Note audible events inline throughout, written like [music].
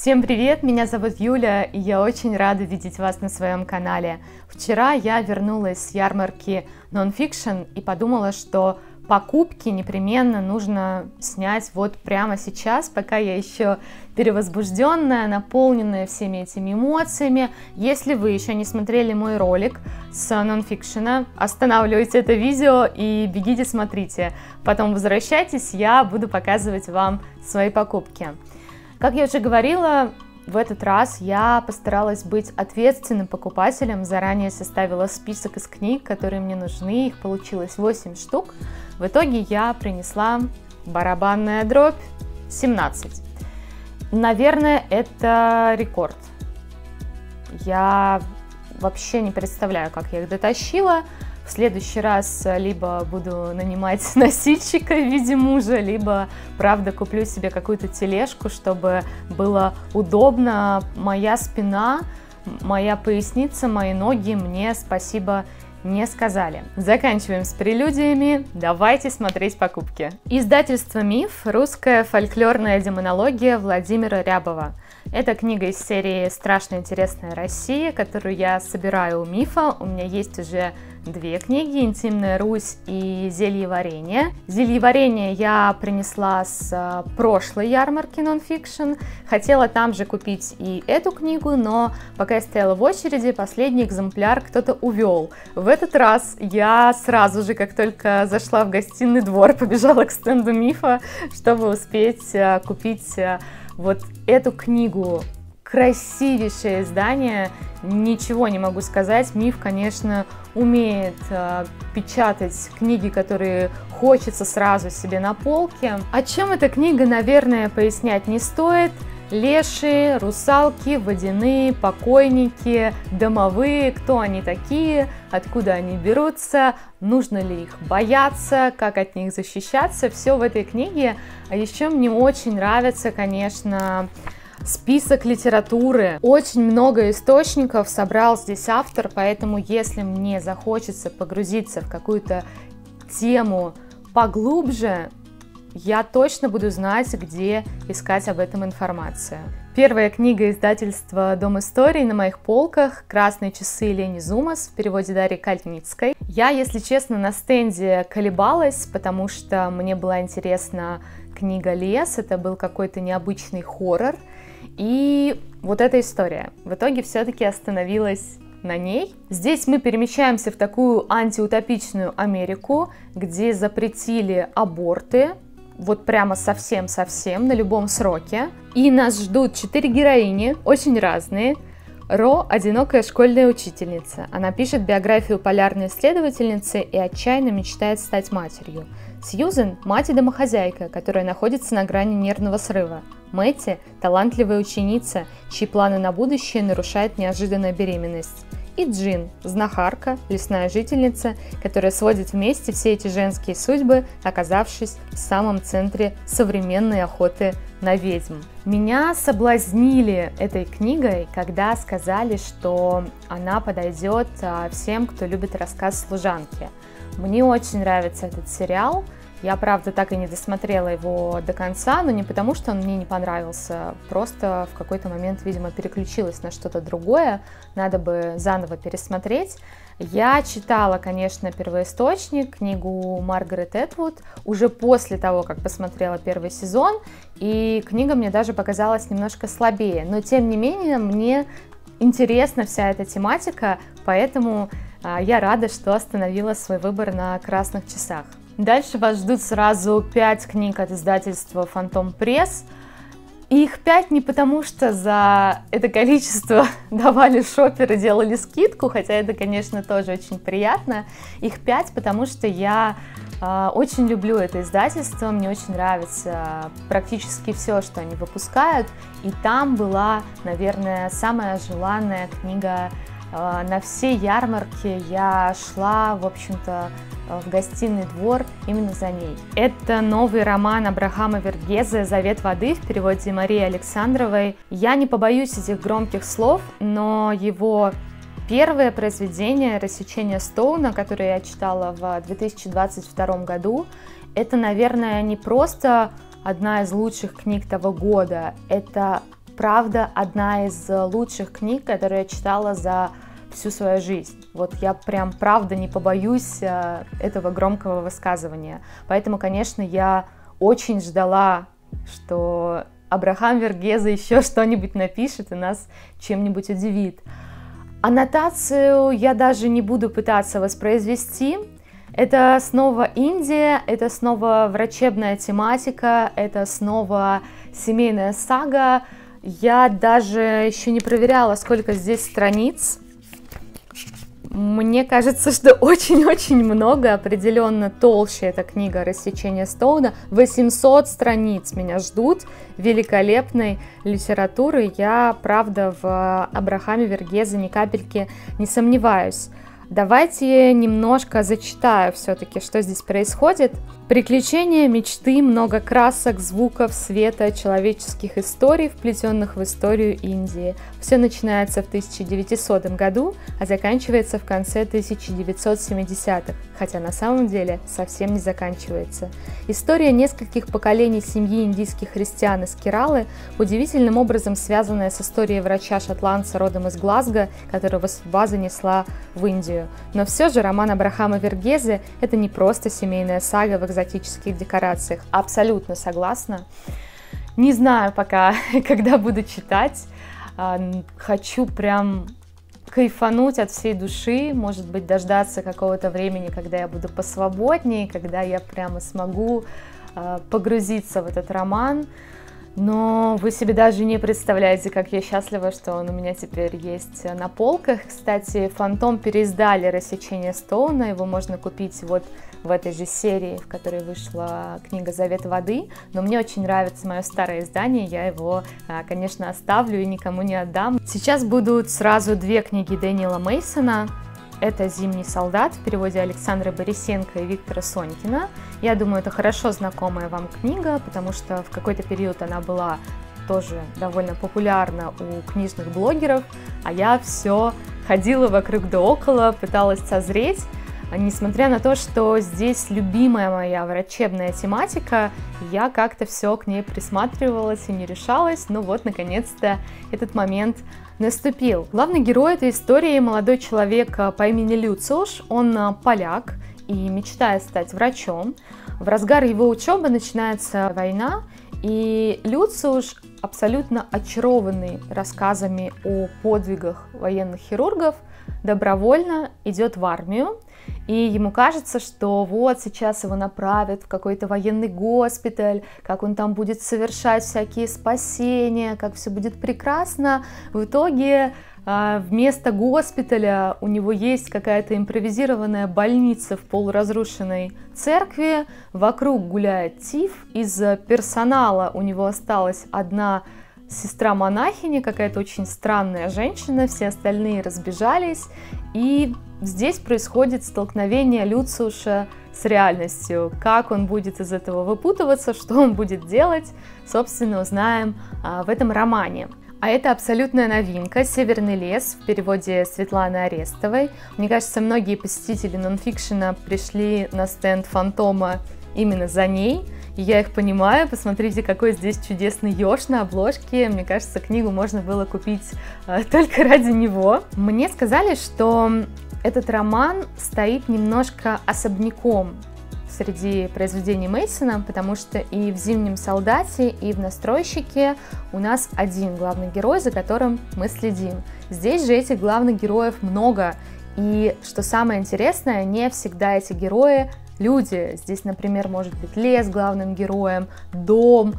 Всем привет, меня зовут Юля, и я очень рада видеть вас на своем канале. Вчера я вернулась с ярмарки Nonfiction и подумала, что покупки непременно нужно снять вот прямо сейчас, пока я еще перевозбужденная, наполненная всеми этими эмоциями. Если вы еще не смотрели мой ролик с нонфикшена, останавливайте это видео и бегите смотрите. Потом возвращайтесь, я буду показывать вам свои покупки. Как я уже говорила, в этот раз я постаралась быть ответственным покупателем, заранее составила список из книг, которые мне нужны, их получилось 8 штук. В итоге я принесла барабанная дробь 17. Наверное, это рекорд. Я вообще не представляю, как я их дотащила. В следующий раз э, либо буду нанимать [laughs] носильщика в виде мужа, либо, правда, куплю себе какую-то тележку, чтобы было удобно. Моя спина, моя поясница, мои ноги мне спасибо не сказали. Заканчиваем с прелюдиями, давайте смотреть покупки. Издательство «Миф. Русская фольклорная демонология» Владимира Рябова. Это книга из серии «Страшно интересная Россия», которую я собираю у Мифа. У меня есть уже две книги «Интимная Русь» и «Зелье варенье». «Зелье варенье» я принесла с э, прошлой ярмарки Nonfiction. Хотела там же купить и эту книгу, но пока я стояла в очереди, последний экземпляр кто-то увел. В этот раз я сразу же, как только зашла в гостиный двор, [laughs] побежала к стенду Мифа, чтобы успеть э, купить э, вот эту книгу красивейшее издание, ничего не могу сказать. Миф, конечно, умеет э, печатать книги, которые хочется сразу себе на полке. О чем эта книга, наверное, пояснять не стоит. Леши, русалки, водяные, покойники, домовые, кто они такие, откуда они берутся, нужно ли их бояться, как от них защищаться, все в этой книге. А еще мне очень нравится, конечно, список литературы. Очень много источников собрал здесь автор, поэтому если мне захочется погрузиться в какую-то тему поглубже, я точно буду знать, где искать об этом информацию. Первая книга издательства «Дом истории» на моих полках «Красные часы» Лени Зумас в переводе Дарьи Кальницкой. Я, если честно, на стенде колебалась, потому что мне была интересна книга «Лес», это был какой-то необычный хоррор, и вот эта история в итоге все-таки остановилась на ней. Здесь мы перемещаемся в такую антиутопичную Америку, где запретили аборты, вот прямо совсем-совсем, на любом сроке. И нас ждут четыре героини, очень разные. Ро – одинокая школьная учительница. Она пишет биографию полярной исследовательницы и отчаянно мечтает стать матерью. Сьюзен – мать и домохозяйка, которая находится на грани нервного срыва. Мэтти – талантливая ученица, чьи планы на будущее нарушает неожиданная беременность. И Джин – знахарка, лесная жительница, которая сводит вместе все эти женские судьбы, оказавшись в самом центре современной охоты на ведьм. Меня соблазнили этой книгой, когда сказали, что она подойдет а, всем, кто любит рассказ служанки. Мне очень нравится этот сериал, я, правда, так и не досмотрела его до конца, но не потому, что он мне не понравился, просто в какой-то момент, видимо, переключилась на что-то другое, надо бы заново пересмотреть. Я читала, конечно, первоисточник, книгу Маргарет Этвуд, уже после того, как посмотрела первый сезон, и книга мне даже показалась немножко слабее, но тем не менее мне интересна вся эта тематика, поэтому а, я рада, что остановила свой выбор на красных часах. Дальше вас ждут сразу 5 книг от издательства Фантом Пресс. их 5 не потому, что за это количество [laughs] давали шоперы, делали скидку, хотя это, конечно, тоже очень приятно. Их 5, потому что я э, очень люблю это издательство, мне очень нравится практически все, что они выпускают. И там была, наверное, самая желанная книга э, на все ярмарки. Я шла, в общем-то, в гостиный двор именно за ней. Это новый роман Абрахама Вергезе «Завет воды» в переводе Марии Александровой. Я не побоюсь этих громких слов, но его первое произведение «Рассечение Стоуна», которое я читала в 2022 году, это, наверное, не просто одна из лучших книг того года, это правда одна из лучших книг, которые я читала за всю свою жизнь. Вот я прям правда не побоюсь э, этого громкого высказывания. Поэтому, конечно, я очень ждала, что Абрахам Вергеза еще [laughs] что-нибудь напишет и нас чем-нибудь удивит. Аннотацию я даже не буду пытаться воспроизвести. Это снова Индия, это снова врачебная тематика, это снова семейная сага. Я даже еще не проверяла, сколько здесь страниц. Мне кажется, что [laughs] очень-очень много, определенно толще эта книга «Рассечение Стоуна». 800 страниц меня ждут великолепной литературы. Я, правда, в Абрахаме Вергезе ни капельки не сомневаюсь. Давайте немножко зачитаю все-таки, что здесь происходит. Приключения, мечты, много красок, звуков, света, человеческих историй, вплетенных в историю Индии. Все начинается в 1900 году, а заканчивается в конце 1970-х, хотя на самом деле совсем не заканчивается. История нескольких поколений семьи индийских христиан из Кералы удивительным образом связанная с историей врача-шотландца родом из Глазго, которого судьба занесла в Индию. Но все же роман Абрахама Вергезе – это не просто семейная сага в экзотических декорациях. Абсолютно согласна. Не знаю пока, [laughs] когда буду читать. А, хочу прям кайфануть от всей души, может быть, дождаться какого-то времени, когда я буду посвободнее, когда я прямо смогу а, погрузиться в этот роман. Но вы себе даже не представляете, как я счастлива, что он у меня теперь есть на полках. Кстати, «Фантом» переиздали «Рассечение Стоуна», его можно купить вот в этой же серии, в которой вышла книга «Завет воды», но мне очень нравится мое старое издание, я его, а, конечно, оставлю и никому не отдам. Сейчас будут сразу две книги Дэниела Мейсона. Это «Зимний солдат» в переводе Александра Борисенко и Виктора Сонькина. Я думаю, это хорошо знакомая вам книга, потому что в какой-то период она была тоже довольно популярна у книжных блогеров, а я все ходила вокруг да около, пыталась созреть, Несмотря на то, что здесь любимая моя врачебная тематика, я как-то все к ней присматривалась и не решалась, но вот, наконец-то, этот момент наступил. Главный герой этой истории молодой человек по имени Люциуш, он а, поляк и мечтает стать врачом. В разгар его учебы начинается война, и Люциуш, абсолютно очарованный рассказами о подвигах военных хирургов, добровольно идет в армию, и ему кажется, что вот сейчас его направят в какой-то военный госпиталь, как он там будет совершать всякие спасения, как все будет прекрасно. В итоге вместо госпиталя у него есть какая-то импровизированная больница в полуразрушенной церкви, вокруг гуляет тиф, из персонала у него осталась одна сестра-монахиня, какая-то очень странная женщина, все остальные разбежались, и здесь происходит столкновение Люциуша с реальностью. Как он будет из этого выпутываться, что он будет делать, собственно, узнаем а, в этом романе. А это абсолютная новинка «Северный лес» в переводе Светланы Арестовой. Мне кажется, многие посетители нонфикшена пришли на стенд «Фантома» именно за ней – я их понимаю. Посмотрите, какой здесь чудесный еж на обложке. Мне кажется, книгу можно было купить э, [laughs] только ради него. Мне сказали, что этот роман стоит немножко особняком среди произведений Мейсона, потому что и в «Зимнем солдате», и в «Настройщике» у нас один главный герой, за которым мы следим. Здесь же этих главных героев много, и что самое интересное, не всегда эти герои люди. Здесь, например, может быть лес главным героем, дом,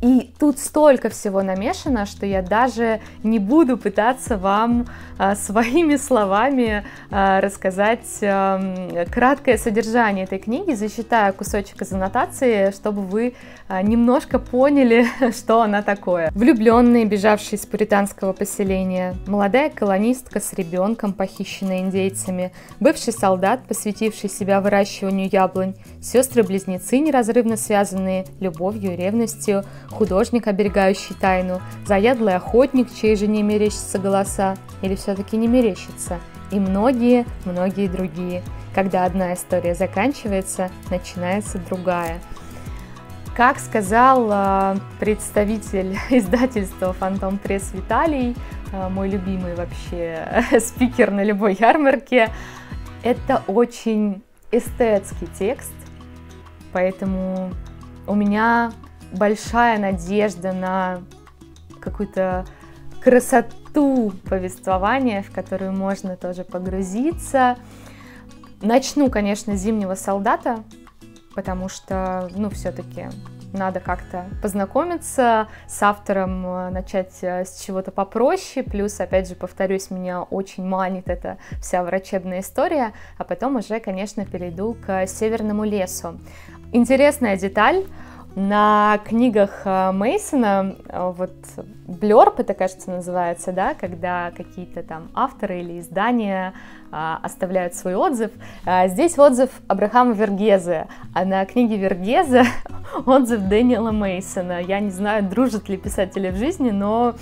и тут столько всего намешано, что я даже не буду пытаться вам а, своими словами а, рассказать а, краткое содержание этой книги. Засчитаю кусочек из аннотации, чтобы вы а, немножко поняли, [laughs] что она такое. Влюбленные, бежавшие из пуританского поселения, молодая колонистка с ребенком, похищенная индейцами, бывший солдат, посвятивший себя выращиванию яблонь, сестры-близнецы, неразрывно связанные любовью и ревностью, художник, оберегающий тайну, заядлый охотник, чьей жене мерещатся голоса, или все-таки не мерещится, и многие-многие другие. Когда одна история заканчивается, начинается другая. Как сказал э, представитель [laughs] издательства «Фантом Пресс» Виталий, э, мой любимый вообще [laughs] спикер на любой ярмарке, это очень эстетский текст, поэтому у меня большая надежда на какую-то красоту повествования, в которую можно тоже погрузиться. Начну, конечно, «Зимнего солдата», потому что, ну, все-таки надо как-то познакомиться с автором, э, начать э, с чего-то попроще, плюс, опять же, повторюсь, меня очень манит эта вся врачебная история, а потом уже, конечно, перейду к «Северному лесу». Интересная деталь, на книгах э, Мейсона вот блерп это, кажется, называется, да, когда какие-то там авторы или издания а, оставляют свой отзыв. А, здесь отзыв Абрахама Вергезе, а на книге Вергезе [laughs] отзыв Дэниела Мейсона. Я не знаю, дружат ли писатели в жизни, но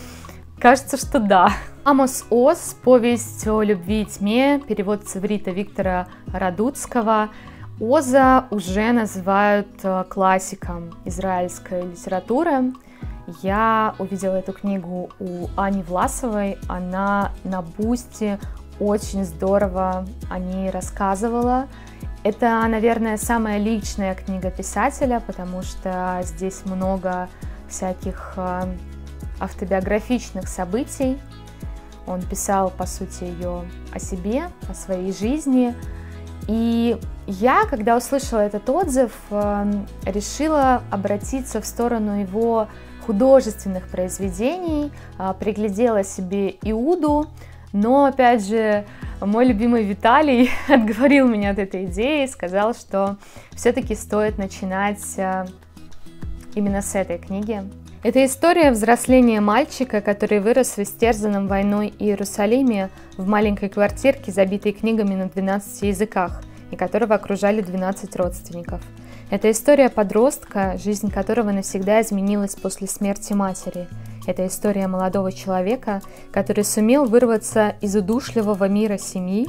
кажется, что да. Амос Ос, повесть о любви и тьме, перевод с Виктора Радуцкого. Оза уже называют э, классиком израильской литературы. Я увидела эту книгу у Ани Власовой. Она на бусте очень здорово о ней рассказывала. Это, наверное, самая личная книга писателя, потому что здесь много всяких э, автобиографичных событий. Он писал, по сути, ее о себе, о своей жизни. И я, когда услышала этот отзыв, э, решила обратиться в сторону его художественных произведений, э, приглядела себе Иуду, но, опять же, мой любимый Виталий [laughs] отговорил меня от этой идеи, сказал, что все-таки стоит начинать э, именно с этой книги. Это история взросления мальчика, который вырос в истерзанном войной Иерусалиме в маленькой квартирке, забитой книгами на 12 языках, и которого окружали 12 родственников. Это история подростка, жизнь которого навсегда изменилась после смерти матери – это история молодого человека, который сумел вырваться из удушливого мира семьи,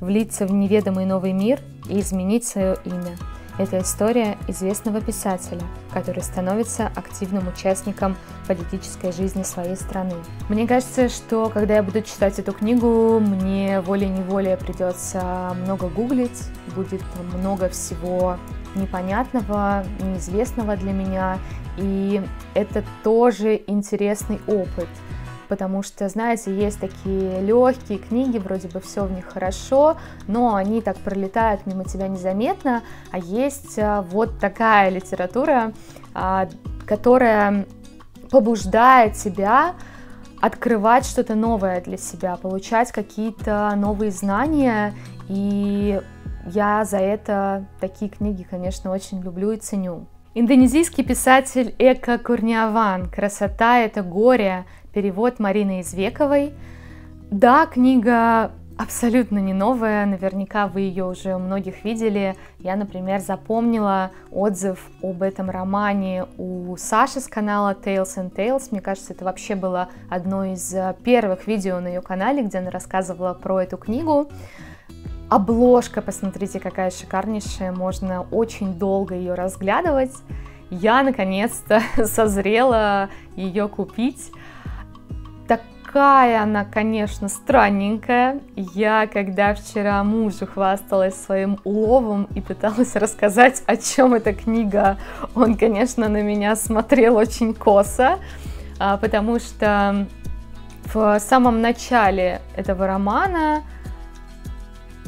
влиться в неведомый новый мир и изменить свое имя. Это история известного писателя, который становится активным участником политической жизни своей страны. Мне кажется, что когда я буду читать эту книгу, мне волей-неволей придется много гуглить, будет много всего непонятного, неизвестного для меня, и это тоже интересный опыт, потому что, знаете, есть такие легкие книги, вроде бы все в них хорошо, но они так пролетают мимо тебя незаметно, а есть а, вот такая литература, а, которая побуждает тебя открывать что-то новое для себя, получать какие-то новые знания, и я за это такие книги, конечно, очень люблю и ценю. Индонезийский писатель Эка Курниаван «Красота – это горе», перевод Марины Извековой. Да, книга абсолютно не новая, наверняка вы ее уже у многих видели. Я, например, запомнила отзыв об этом романе у Саши с канала Tales and Tales. Мне кажется, это вообще было одно из первых видео на ее канале, где она рассказывала про эту книгу. Обложка, посмотрите, какая шикарнейшая, можно очень долго ее разглядывать. Я наконец-то [laughs] созрела ее купить. Такая она, конечно, странненькая. Я, когда вчера мужу хвасталась своим уловом и пыталась рассказать, о чем эта книга, он, конечно, на меня смотрел очень косо, а, потому что в самом начале этого романа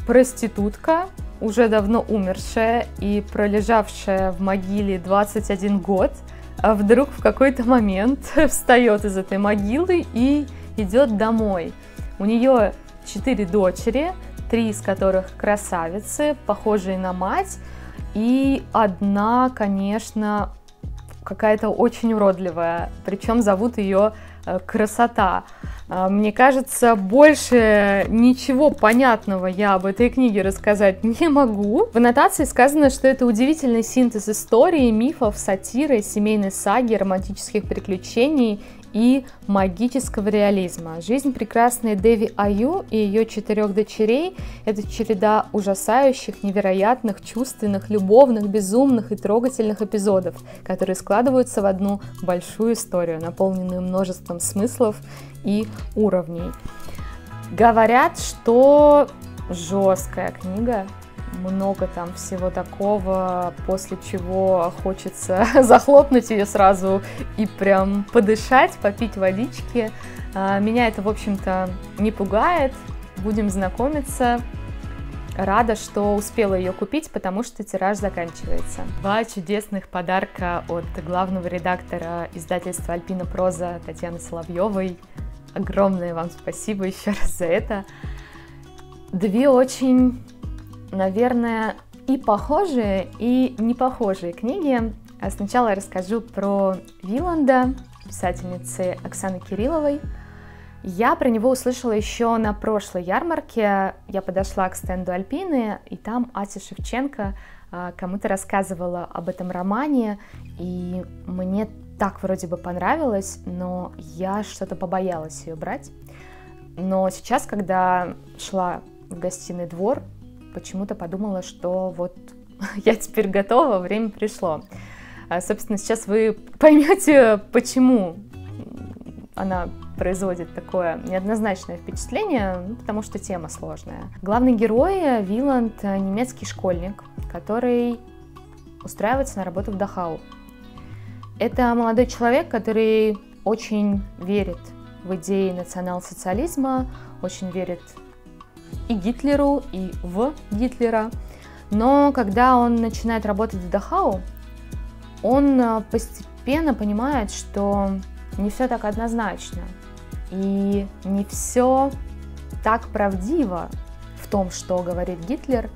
проститутка, уже давно умершая и пролежавшая в могиле 21 год, а вдруг в какой-то момент [laughs] встает из этой могилы и идет домой. У нее четыре дочери, три из которых красавицы, похожие на мать, и одна, конечно, какая-то очень уродливая, причем зовут ее э, Красота. А, мне кажется, больше ничего понятного я об этой книге рассказать [laughs] не могу. В аннотации сказано, что это удивительный синтез истории, мифов, сатиры, семейной саги, романтических приключений и магического реализма. Жизнь прекрасной Деви Аю и ее четырех дочерей – это череда ужасающих, невероятных, чувственных, любовных, безумных и трогательных эпизодов, которые складываются в одну большую историю, наполненную множеством смыслов и уровней. Говорят, что жесткая книга, много там всего такого, после чего хочется [laughs] захлопнуть ее сразу и прям подышать, попить водички. А, меня это, в общем-то, не пугает. Будем знакомиться. Рада, что успела ее купить, потому что тираж заканчивается. Два чудесных подарка от главного редактора издательства «Альпина Проза» Татьяны Соловьевой. Огромное вам спасибо еще раз за это. Две очень наверное, и похожие, и не похожие книги. А сначала я расскажу про Виланда, писательницы Оксаны Кирилловой. Я про него услышала еще на прошлой ярмарке. Я подошла к стенду Альпины, и там Ася Шевченко а, кому-то рассказывала об этом романе, и мне так вроде бы понравилось, но я что-то побоялась ее брать. Но сейчас, когда шла в гостиный двор, почему-то подумала, что вот [laughs] я теперь готова, время пришло. А, собственно, сейчас вы поймете, почему она производит такое неоднозначное впечатление, ну, потому что тема сложная. Главный герой Виланд немецкий школьник, который устраивается на работу в Дахау. Это молодой человек, который очень верит в идеи национал-социализма, очень верит и Гитлеру, и в Гитлера. Но когда он начинает работать в Дахау, он э, постепенно понимает, что не все так однозначно. И не все так правдиво в том, что говорит Гитлер,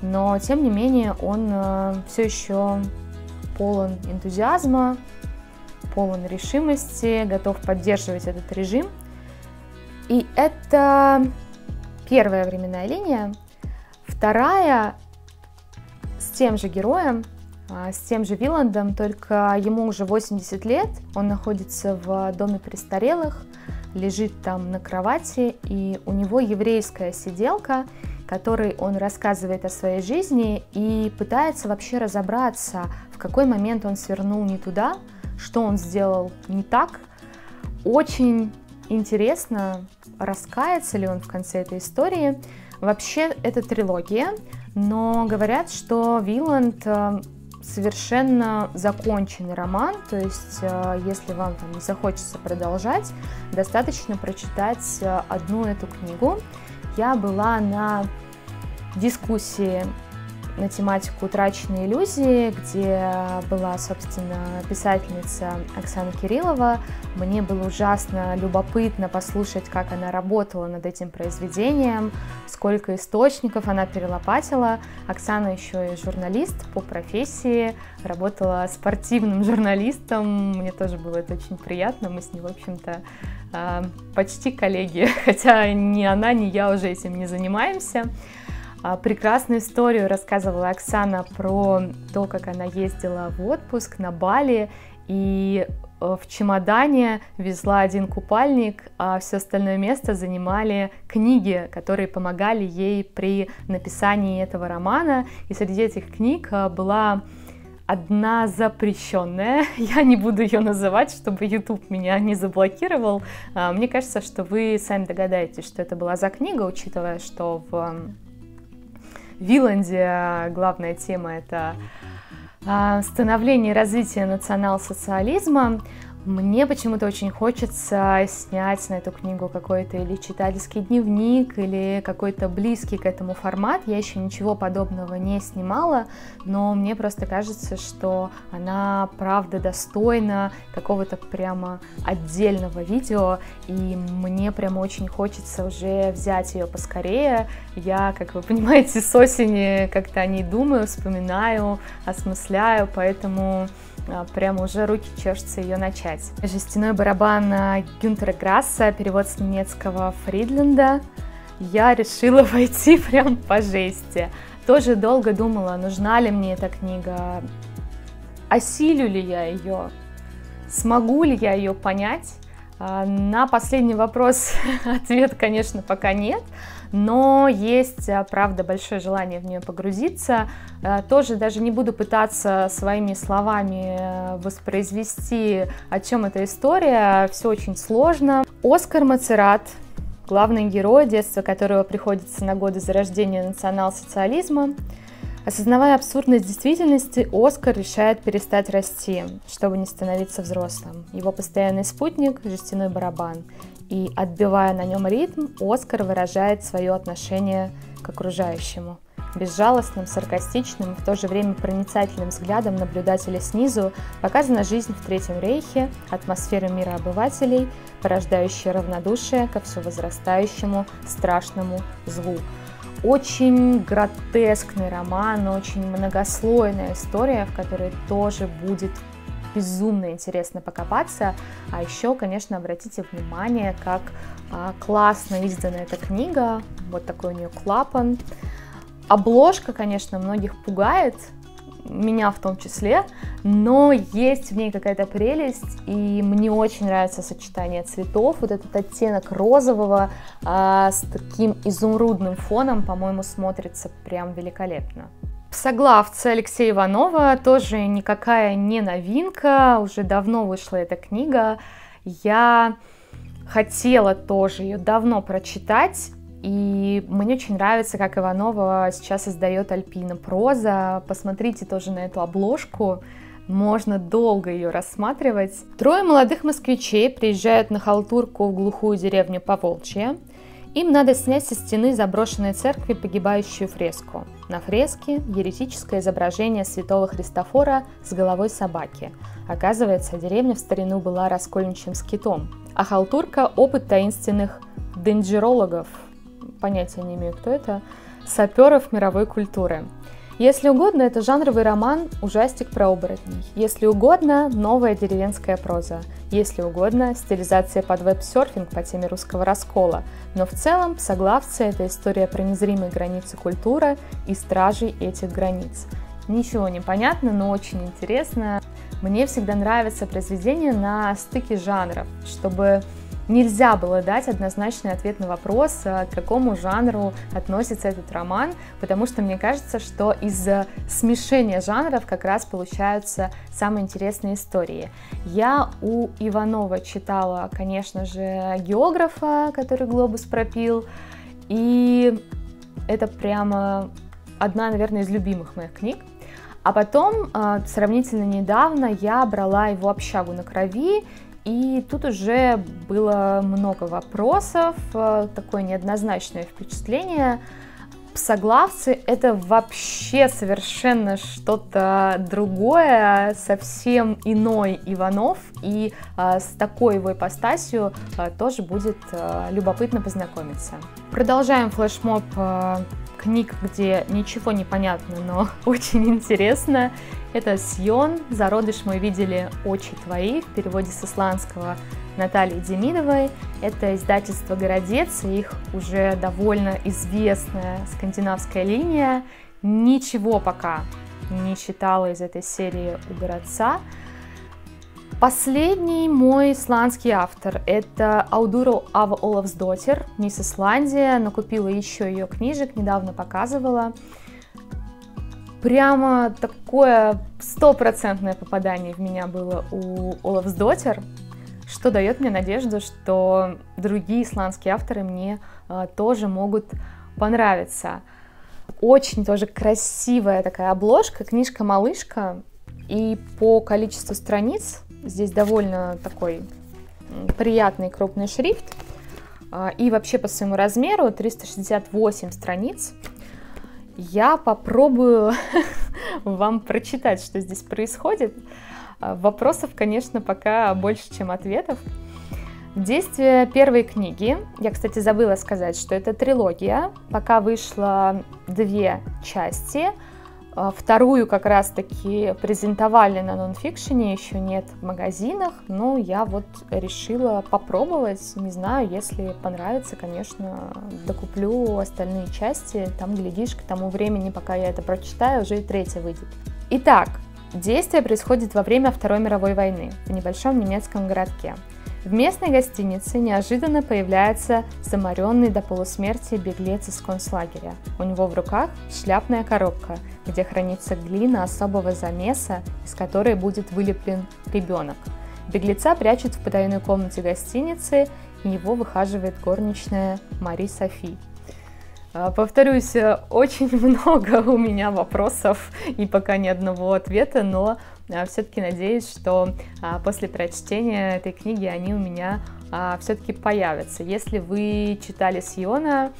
но тем не менее он э, все еще полон энтузиазма, полон решимости, готов поддерживать этот режим. И это Первая временная линия. Вторая с тем же героем, а, с тем же Виландом, только ему уже 80 лет, он находится в доме престарелых, лежит там на кровати, и у него еврейская сиделка, которой он рассказывает о своей жизни и пытается вообще разобраться, в какой момент он свернул не туда, что он сделал не так. Очень интересно, раскается ли он в конце этой истории. Вообще, это трилогия, но говорят, что Виланд э, совершенно законченный роман, то есть э, если вам там не захочется продолжать, достаточно прочитать э, одну эту книгу. Я была на дискуссии на тематику «Утраченные иллюзии», где была, собственно, писательница Оксана Кириллова. Мне было ужасно любопытно послушать, как она работала над этим произведением, сколько источников она перелопатила. Оксана еще и журналист по профессии, работала спортивным [laughs] журналистом. Мне тоже было это очень приятно. Мы с ней, в общем-то, а, почти коллеги, [laughs] хотя ни она, ни я уже этим не занимаемся. А, прекрасную историю рассказывала Оксана про то, как она ездила в отпуск на Бали и э, в чемодане везла один купальник, а все остальное место занимали книги, которые помогали ей при написании этого романа. И среди этих книг э, была одна запрещенная. [laughs] Я не буду ее называть, чтобы YouTube меня не заблокировал. А, мне кажется, что вы сами догадаетесь, что это была за книга, учитывая, что в Виланде главная тема это а, становление и развитие национал-социализма. Мне почему-то очень хочется снять на эту книгу какой-то или читательский дневник, или какой-то близкий к этому формат. Я еще ничего подобного не снимала, но мне просто кажется, что она правда достойна какого-то прямо отдельного видео, и мне прямо очень хочется уже взять ее поскорее. Я, как вы понимаете, с осени как-то о ней думаю, вспоминаю, осмысляю, поэтому прямо уже руки чешутся ее начать. Жестяной барабан а, Гюнтера Грасса, перевод с немецкого Фридленда. Я решила [laughs] войти прям по жести. Тоже долго думала, нужна ли мне эта книга, осилю ли я ее, смогу ли я ее понять. А, на последний вопрос [laughs] ответ, конечно, пока нет, но есть, а, правда, большое желание в нее погрузиться. А, тоже даже не буду пытаться своими словами э, воспроизвести, о чем эта история, все очень сложно. Оскар Мацерат, главный герой, детства которого приходится на годы зарождения национал-социализма, Осознавая абсурдность действительности, Оскар решает перестать расти, чтобы не становиться взрослым. Его постоянный спутник – жестяной барабан. И, отбивая на нем ритм, Оскар выражает свое отношение к окружающему. Безжалостным, саркастичным в то же время проницательным взглядом наблюдателя снизу показана жизнь в Третьем Рейхе, атмосфера мира обывателей, порождающая равнодушие ко все возрастающему страшному злу – очень гротескный роман, очень многослойная история, в которой тоже будет безумно интересно покопаться. А еще, конечно, обратите внимание, как а, классно издана эта книга. Вот такой у нее клапан. Обложка, конечно, многих пугает, меня в том числе, но есть в ней какая-то прелесть, и мне очень нравится сочетание цветов, вот этот оттенок розового а, с таким изумрудным фоном, по-моему, смотрится прям великолепно. Соглавца Алексея Иванова тоже никакая не новинка, уже давно вышла эта книга. Я хотела тоже ее давно прочитать, и мне очень нравится, как Иванова сейчас издает Альпина проза. Посмотрите тоже на эту обложку. Можно долго ее рассматривать. Трое молодых москвичей приезжают на халтурку в глухую деревню Поволчье. Им надо снять со стены заброшенной церкви погибающую фреску. На фреске еретическое изображение святого Христофора с головой собаки. Оказывается, деревня в старину была раскольничьим скитом, а халтурка – опыт таинственных денджерологов, понятия не имею, кто это, саперов мировой культуры. Если угодно, это жанровый роман «Ужастик про оборотней». Если угодно, новая деревенская проза. Если угодно, стилизация под веб-серфинг по теме русского раскола. Но в целом, соглавцы – это история про незримые границы культуры и стражей этих границ. Ничего не понятно, но очень интересно. Мне всегда нравятся произведения на стыке жанров, чтобы нельзя было дать однозначный ответ на вопрос, э, к какому жанру относится этот роман, потому что мне кажется, что из смешения жанров как раз получаются самые интересные истории. Я у Иванова читала, конечно же, географа, который глобус пропил, и это прямо одна, наверное, из любимых моих книг. А потом, э, сравнительно недавно, я брала его «Общагу на крови», и тут уже было много вопросов, э, такое неоднозначное впечатление. Псоглавцы — это вообще совершенно что-то другое, совсем иной Иванов, и а, с такой его ипостасью а, тоже будет а, любопытно познакомиться. Продолжаем флешмоб а, книг, где ничего не понятно, но [laughs] очень интересно. Это «Сьон», «Зародыш мы видели очи твои» в переводе с исландского Натальи Демидовой. Это издательство «Городец», и их уже довольно известная скандинавская линия. Ничего пока не читала из этой серии у «Городца». Последний мой исландский автор – это Аудуру Ава Олафсдотер, мисс Исландия, но купила еще ее книжек, недавно показывала. Прямо такое стопроцентное попадание в меня было у Олафсдотер, что дает мне надежду, что другие исландские авторы мне э, тоже могут понравиться. Очень тоже красивая такая обложка, книжка-малышка, и по количеству страниц здесь довольно такой приятный крупный шрифт, и вообще по своему размеру 368 страниц. Я попробую [laughs] вам прочитать, что здесь происходит. А, вопросов, конечно, пока больше, чем ответов. Действие первой книги, я, кстати, забыла сказать, что это трилогия, пока вышло две части – а, вторую как раз-таки презентовали на нонфикшене, еще нет в магазинах, но я вот решила попробовать, не знаю, если понравится, конечно, докуплю остальные части, там, глядишь, к тому времени, пока я это прочитаю, уже и третья выйдет. Итак, действие происходит во время Второй мировой войны в небольшом немецком городке. В местной гостинице неожиданно появляется заморенный до полусмерти беглец из концлагеря. У него в руках шляпная коробка, где хранится глина особого замеса, из которой будет вылеплен ребенок. Беглеца прячут в потайной комнате гостиницы, и его выхаживает горничная Мари Софи. А, повторюсь, очень [laughs] много у меня вопросов и пока ни одного ответа, но а, все-таки надеюсь, что а, после прочтения этой книги они у меня все-таки появятся. Если вы читали Сиона,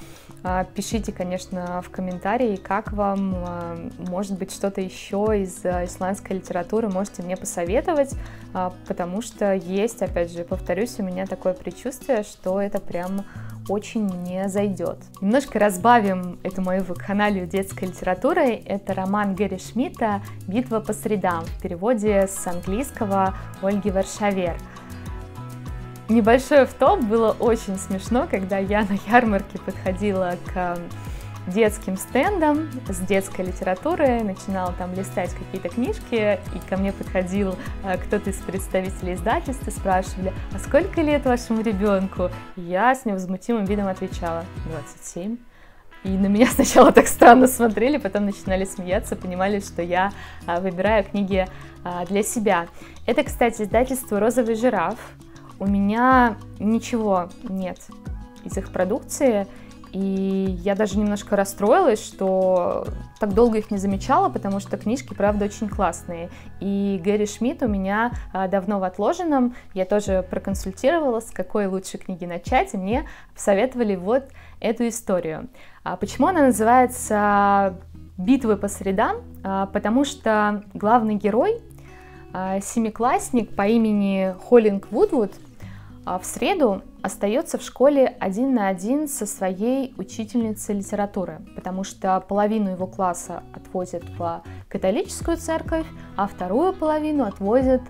Пишите, конечно, в комментарии, как вам, может быть, что-то еще из исландской литературы можете мне посоветовать, потому что есть, опять же, повторюсь, у меня такое предчувствие, что это прям очень мне зайдет. Немножко разбавим эту мою вакханалию детской литературой. Это роман Гэри Шмидта «Битва по средам» в переводе с английского Ольги Варшавер. Небольшой в топ было очень смешно, когда я на ярмарке подходила к детским стендом с детской литературой, начинала там листать какие-то книжки, и ко мне подходил э, кто-то из представителей издательства, спрашивали, а сколько лет вашему ребенку? Я с невозмутимым видом отвечала, 27. И на меня [laughs] сначала так странно смотрели, потом начинали смеяться, понимали, что я а, выбираю книги а, для себя. Это, кстати, издательство «Розовый жираф». У меня ничего нет из их продукции, и я даже немножко расстроилась, что так долго их не замечала, потому что книжки, правда, очень классные. И Гэри Шмидт у меня а, давно в отложенном. Я тоже проконсультировала, с какой лучше книги начать, и мне посоветовали вот эту историю. А почему она называется «Битвы по средам»? А, потому что главный герой, семиклассник по имени Холлинг Вудвуд, в среду остается в школе один на один со своей учительницей литературы, потому что половину его класса отвозят в католическую церковь, а вторую половину отвозят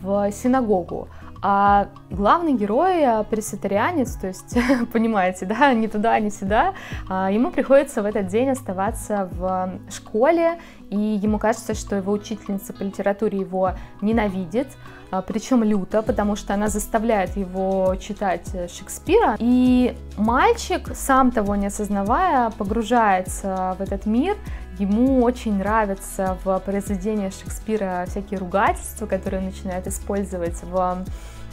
в синагогу. А главный герой э, пресвитерианец, то есть, [laughs] понимаете, да, ни туда, ни сюда, а, ему приходится в этот день оставаться в школе, и ему кажется, что его учительница по литературе его ненавидит, а, причем люто, потому что она заставляет его читать э, Шекспира. И мальчик, сам того не осознавая, погружается в этот мир, Ему очень нравятся в произведениях Шекспира всякие ругательства, которые он начинает использовать в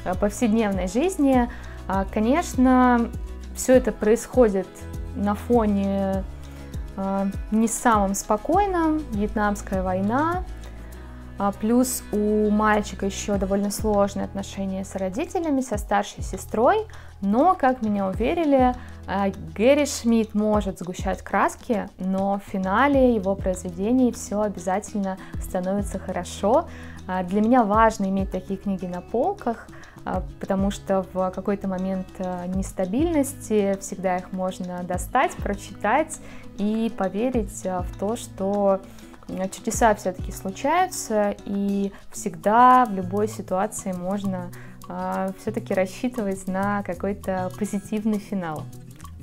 э, повседневной жизни. А, конечно, все это происходит на фоне э, не самым спокойном, Вьетнамская война, а, плюс у мальчика еще довольно сложные отношения с родителями, со старшей сестрой, но, как меня уверили, а, Гэри Шмидт может сгущать краски, но в финале его произведений все обязательно становится хорошо. А, для меня важно иметь такие книги на полках, потому что в какой-то момент нестабильности всегда их можно достать, прочитать и поверить в то, что чудеса все-таки случаются, и всегда в любой ситуации можно э, все-таки рассчитывать на какой-то позитивный финал.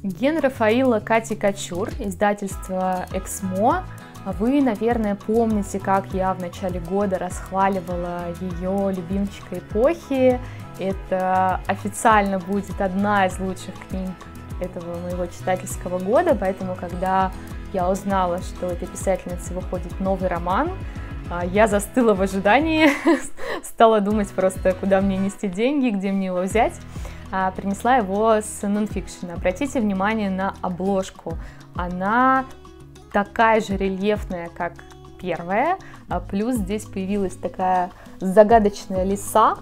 Ген Рафаила Кати Качур, издательство «Эксмо». Вы, наверное, помните, как я в начале года расхваливала ее любимчика эпохи. Это официально будет одна из лучших книг этого моего читательского года, поэтому, когда я узнала, что этой писательницы выходит новый роман, а, я застыла в ожидании, [laughs] стала думать просто, куда мне нести деньги, где мне его взять. А, принесла его с нонфикшена. Обратите внимание на обложку. Она такая же рельефная, как первая, а плюс здесь появилась такая загадочная лиса,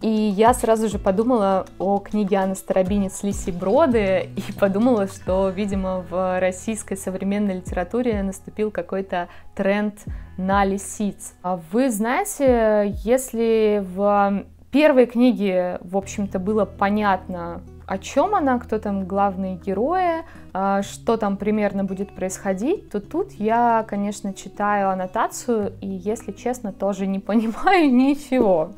и я сразу же подумала о книге Анны Старобинец «Лисий броды» и [laughs] подумала, что, видимо, в российской современной литературе наступил какой-то тренд на лисиц. А вы знаете, если в первой книге, в общем-то, было понятно, о чем она, кто там главные герои, а, что там примерно будет происходить, то тут я, конечно, читаю аннотацию и, если честно, тоже не [laughs] понимаю ничего.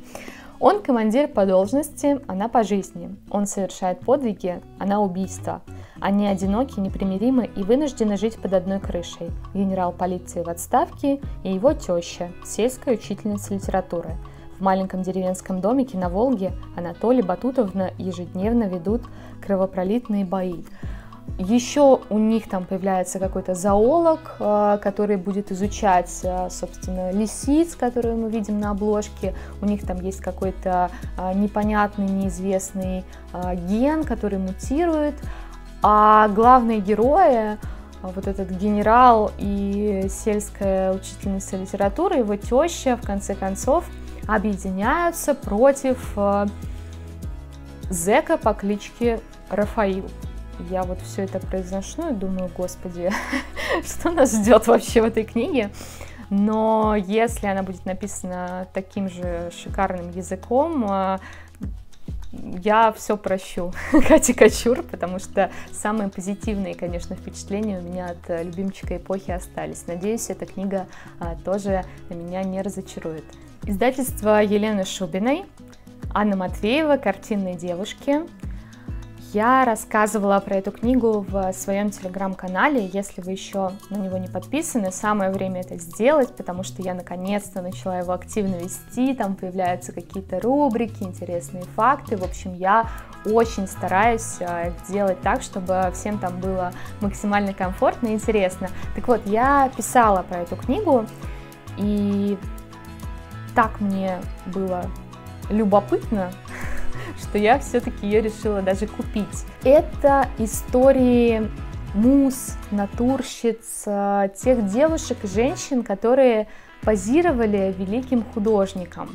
Он командир по должности, она по жизни. Он совершает подвиги, она убийство. Они одиноки, непримиримы и вынуждены жить под одной крышей. Генерал полиции в отставке и его теща, сельская учительница литературы. В маленьком деревенском домике на Волге Анатолий Батутовна ежедневно ведут кровопролитные бои. Еще у них там появляется какой-то зоолог, э, который будет изучать, э, собственно, лисиц, которые мы видим на обложке. У них там есть какой-то э, непонятный, неизвестный ген, который мутирует. А главные герои, вот этот генерал и сельская учительница литературы, его теща, в конце концов, объединяются против зэка по кличке Рафаил я вот все это произношу и думаю, господи, [laughs] что нас ждет вообще в этой книге? Но если она будет написана таким же шикарным языком, а, я все прощу [laughs] Кате Кочур, потому что самые позитивные, конечно, впечатления у меня от любимчика эпохи остались. Надеюсь, эта книга а, тоже меня не разочарует. Издательство Елены Шубиной, Анна Матвеева «Картинные девушки», я рассказывала про эту книгу в своем телеграм-канале. Если вы еще на него не подписаны, самое время это сделать, потому что я наконец-то начала его активно вести. Там появляются какие-то рубрики, интересные факты. В общем, я очень стараюсь э, делать так, чтобы всем там было максимально комфортно и интересно. Так вот, я писала про эту книгу, и так мне было любопытно, [laughs] что я все-таки ее решила даже купить. Это истории мус, натурщиц, э, тех девушек и женщин, которые позировали великим художникам.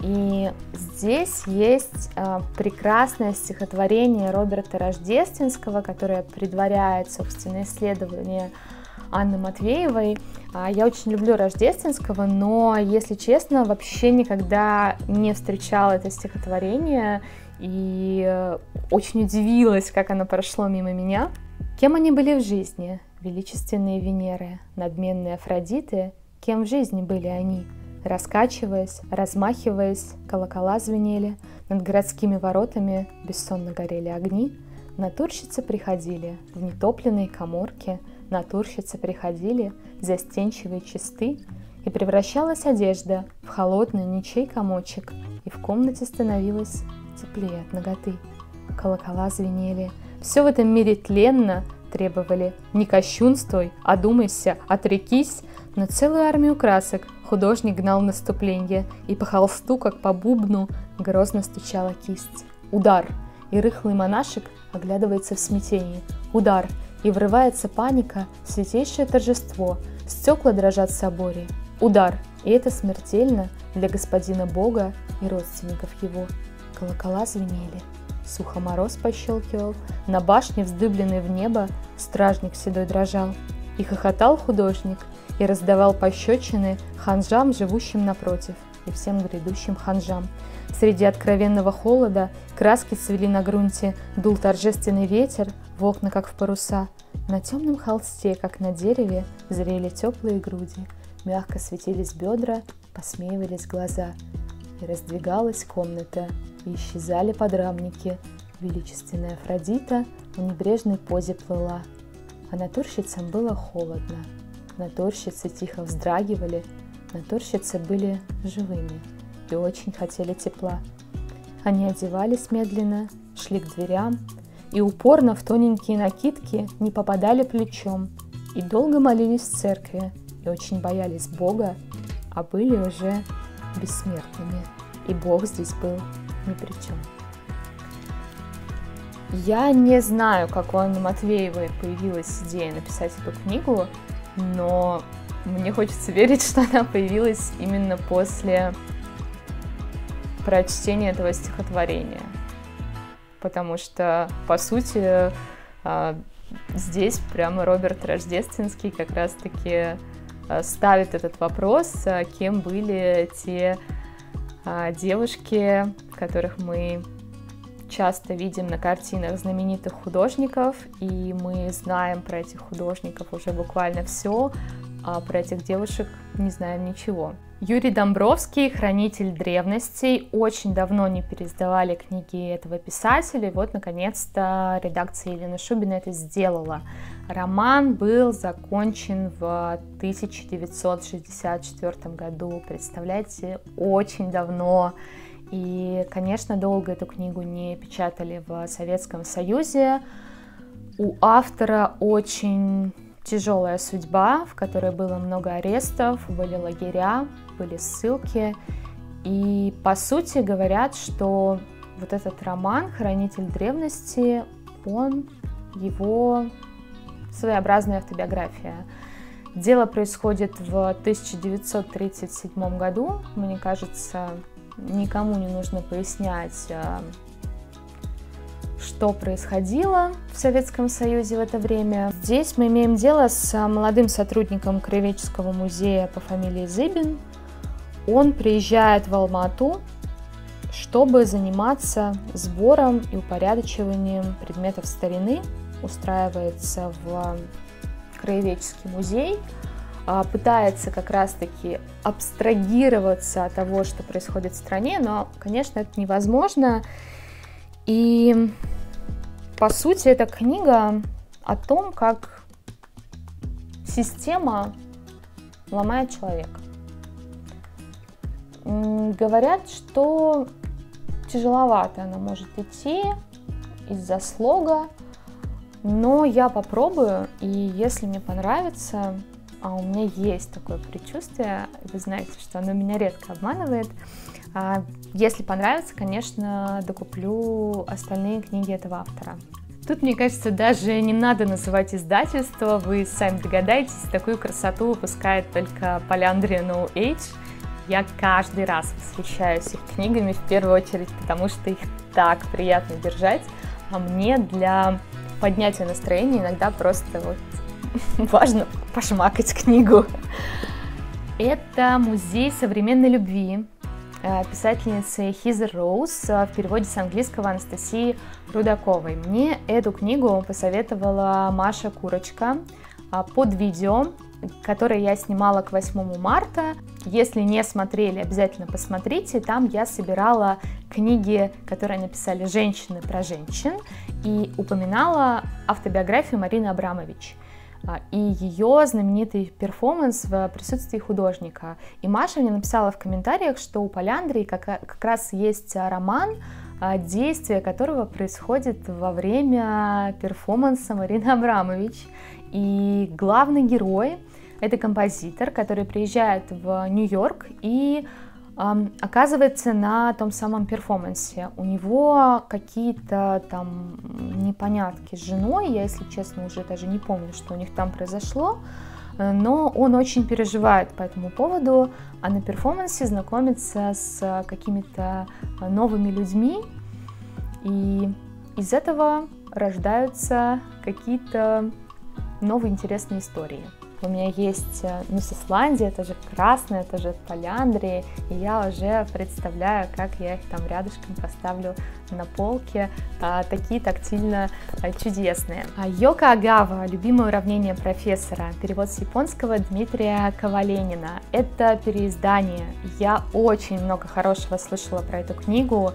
И здесь есть э, прекрасное стихотворение Роберта Рождественского, которое предваряет, собственно, исследование Анны Матвеевой. А, я очень люблю Рождественского, но, если честно, вообще никогда не встречала это стихотворение и э, очень удивилась, как оно прошло мимо меня. Кем они были в жизни? Величественные Венеры, надменные Афродиты? Кем в жизни были они? Раскачиваясь, размахиваясь, колокола звенели, над городскими воротами бессонно горели огни, натурщицы приходили в нетопленные коморки, натурщицы приходили, застенчивые чисты, и превращалась одежда в холодный ничей комочек, и в комнате становилось теплее от ноготы. Колокола звенели. Все в этом мире тленно требовали «Не кощунствуй, одумайся, отрекись», но целую армию красок художник гнал наступление, и по холсту, как по бубну, грозно стучала кисть. Удар, и рыхлый монашек оглядывается в смятении. Удар, и врывается паника, святейшее торжество, стекла дрожат в соборе. Удар, и это смертельно для господина Бога и родственников его. Колокола звенели, сухо мороз пощелкивал, на башне, вздыбленной в небо, стражник седой дрожал. И хохотал художник, и раздавал пощечины ханжам, живущим напротив, и всем грядущим ханжам. Среди откровенного холода краски цвели на грунте, дул торжественный ветер, в окна, как в паруса. На темном холсте, как на дереве, зрели теплые груди, мягко светились бедра, посмеивались глаза. И раздвигалась комната, и исчезали подрамники. Величественная Афродита в небрежной позе плыла, а натурщицам было холодно. Натурщицы тихо вздрагивали, натурщицы были живыми и очень хотели тепла. Они одевались медленно, шли к дверям и упорно в тоненькие накидки не попадали плечом, и долго молились в церкви, и очень боялись Бога, а были уже бессмертными. И Бог здесь был ни при чем. Я не знаю, как у Анны Матвеевой появилась идея написать эту книгу, но мне хочется верить, [laughs] что она появилась именно после прочтения этого стихотворения. Потому что, по сути, а, здесь прямо Роберт Рождественский как раз-таки а, ставит этот вопрос, а, кем были те девушки, которых мы часто видим на картинах знаменитых художников, и мы знаем про этих художников уже буквально все, а про этих девушек не знаем ничего. Юрий Домбровский, хранитель древностей. Очень давно не переиздавали книги этого писателя. И вот, наконец-то, редакция Елены Шубина это сделала. Роман был закончен в 1964 году. Представляете, очень давно. И, конечно, долго эту книгу не печатали в Советском Союзе. У автора очень тяжелая судьба, в которой было много арестов, были лагеря, были ссылки. И по сути говорят, что вот этот роман «Хранитель древности», он его своеобразная автобиография. Дело происходит в 1937 году. Мне кажется, никому не нужно пояснять, а, что происходило в Советском Союзе в это время. Здесь мы имеем дело с молодым сотрудником Краеведческого музея по фамилии Зыбин, он приезжает в Алмату, чтобы заниматься сбором и упорядочиванием предметов старины, устраивается в краеведческий музей, а, пытается как раз-таки абстрагироваться от того, что происходит в стране, но, конечно, это невозможно. И, по сути, эта книга о том, как система ломает человека. Говорят, что тяжеловато она может идти из-за слога, но я попробую, и если мне понравится, а у меня есть такое предчувствие, вы знаете, что оно меня редко обманывает, а если понравится, конечно, докуплю остальные книги этого автора. Тут, мне кажется, даже не надо называть издательство, вы сами догадаетесь, такую красоту выпускает только Поляндрия No Age, я каждый раз восхищаюсь их книгами, в первую очередь, потому что их так приятно держать, а мне для поднятия настроения иногда просто вот [laughs] важно пошмакать книгу. Это музей современной любви писательницы Хизер Роуз э, в переводе с английского Анастасии Рудаковой. Мне эту книгу посоветовала Маша Курочка э, под видео который я снимала к 8 марта. Если не смотрели, обязательно посмотрите. Там я собирала книги, которые написали женщины про женщин, и упоминала автобиографию Марины Абрамович и ее знаменитый перформанс в присутствии художника. И Маша мне написала в комментариях, что у Поляндрии как, как раз есть роман, а, действие которого происходит во время перформанса Марины Абрамович. И главный герой это композитор, который приезжает в Нью-Йорк и оказывается на том самом перформансе. У него какие-то там непонятки с женой, я, если честно, уже даже не помню, что у них там произошло, э, но он очень переживает по этому поводу, а на перформансе знакомится с какими-то новыми людьми, и из этого рождаются какие-то новые интересные истории. У меня есть э, мисс Исландия, это же красная, это же поляндрии, и я уже представляю, как я их там рядышком поставлю на полке, а, такие тактильно а, чудесные. Йока Агава, любимое уравнение профессора, перевод с японского Дмитрия Коваленина. Это переиздание. Я очень много хорошего слышала про эту книгу,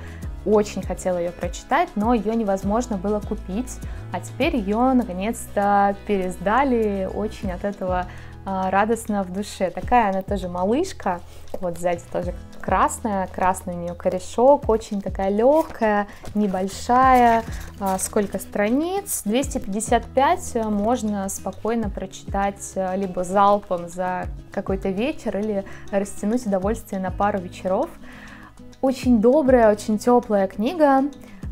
очень хотела ее прочитать, но ее невозможно было купить, а теперь ее наконец-то пересдали, очень от этого а, радостно в душе. Такая она тоже малышка, вот сзади тоже красная, красный у нее корешок, очень такая легкая, небольшая, а, сколько страниц, 255, можно спокойно прочитать а, либо залпом за какой-то вечер или растянуть удовольствие на пару вечеров. Очень добрая, очень теплая книга,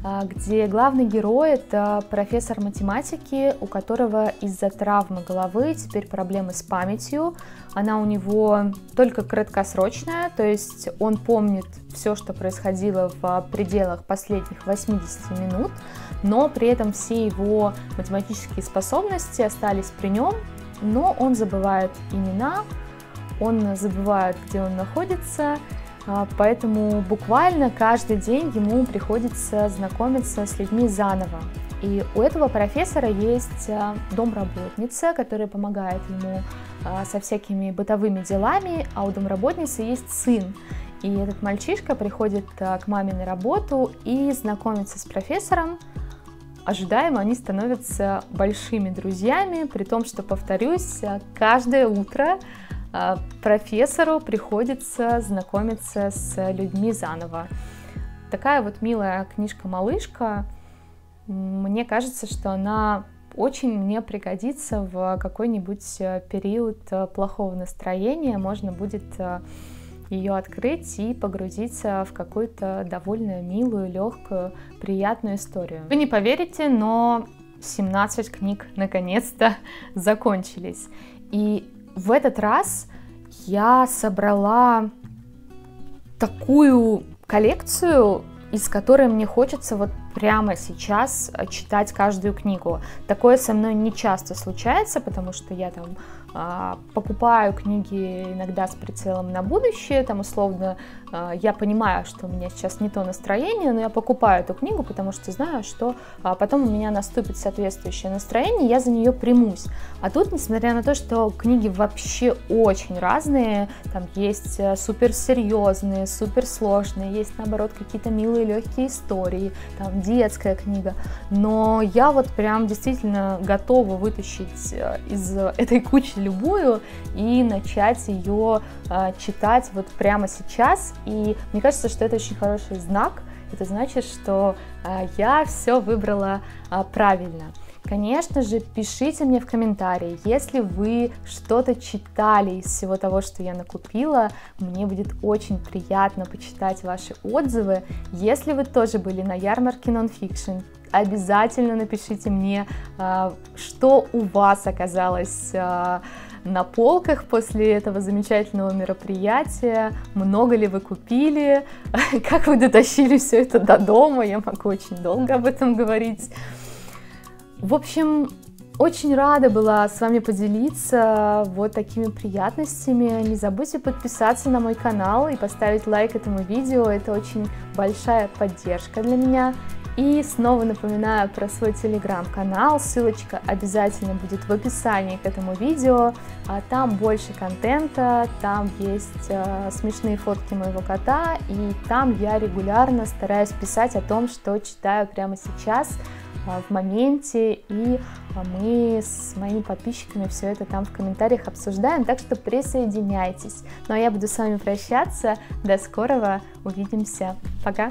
а, где главный герой это профессор математики, у которого из-за травмы головы теперь проблемы с памятью. Она у него только краткосрочная, то есть он помнит все, что происходило в пределах последних 80 минут, но при этом все его математические способности остались при нем, но он забывает имена, он забывает, где он находится, а, поэтому буквально каждый день ему приходится знакомиться с людьми заново. И у этого профессора есть а, домработница, которая помогает ему а, со всякими бытовыми делами, а у домработницы есть сын. И этот мальчишка приходит а, к маме на работу и знакомится с профессором. Ожидаемо они становятся большими друзьями, при том, что, повторюсь, каждое утро профессору приходится знакомиться с людьми заново. Такая вот милая книжка-малышка, мне кажется, что она очень мне пригодится в какой-нибудь э, период э, плохого настроения. Можно будет э, ее открыть и погрузиться в какую-то довольно милую, легкую, приятную историю. Вы не поверите, но 17 книг наконец-то [laughs] закончились. И в этот раз я собрала такую коллекцию, из которой мне хочется вот прямо сейчас читать каждую книгу. Такое со мной не часто случается, потому что я там а, покупаю книги иногда с прицелом на будущее, там условно я понимаю, что у меня сейчас не то настроение, но я покупаю эту книгу, потому что знаю, что а, потом у меня наступит соответствующее настроение, я за нее примусь. А тут, несмотря на то, что книги вообще очень разные, там есть э, суперсерьезные, суперсложные, есть наоборот какие-то милые легкие истории, там детская книга, но я вот прям действительно готова вытащить э, из этой кучи любую и начать ее э, читать вот прямо сейчас. И мне кажется, что это очень хороший знак. Это значит, что э, я все выбрала э, правильно. Конечно же, пишите мне в комментарии, если вы что-то читали из всего того, что я накупила, мне будет очень приятно почитать ваши отзывы. Если вы тоже были на ярмарке Nonfiction, обязательно напишите мне, а, что у вас оказалось а, на полках после этого замечательного мероприятия, много ли вы купили, [laughs] как вы дотащили все это до дома, я могу очень долго об этом говорить. В общем, очень рада была с вами поделиться вот такими приятностями. Не забудьте подписаться на мой канал и поставить лайк этому видео. Это очень большая поддержка для меня. И снова напоминаю про свой телеграм-канал, ссылочка обязательно будет в описании к этому видео. А там больше контента, там есть э, смешные фотки моего кота, и там я регулярно стараюсь писать о том, что читаю прямо сейчас, э, в моменте, и мы с моими подписчиками все это там в комментариях обсуждаем, так что присоединяйтесь. Ну а я буду с вами прощаться, до скорого, увидимся, пока!